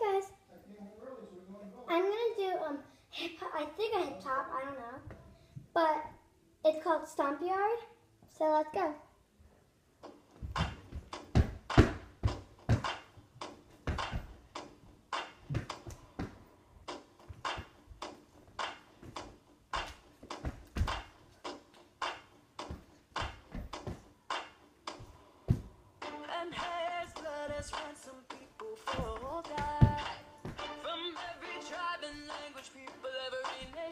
guys. I'm gonna do um hip I think a hip hop, I don't know. But it's called Stomp Yard. So let's go.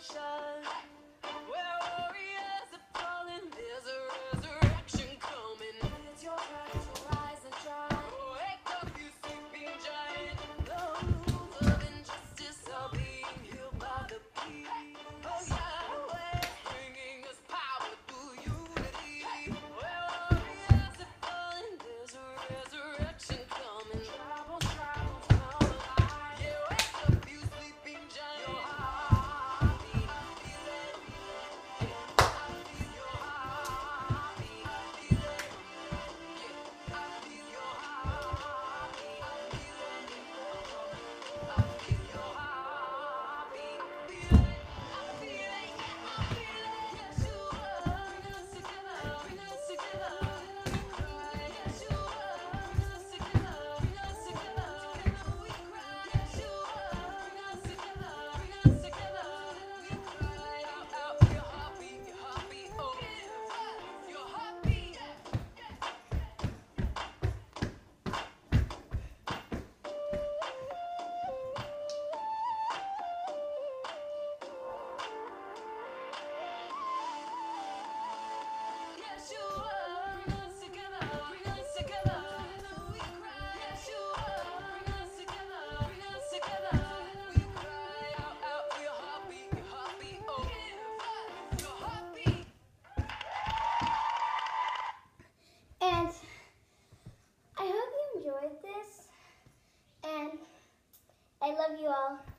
Russia. I love you all.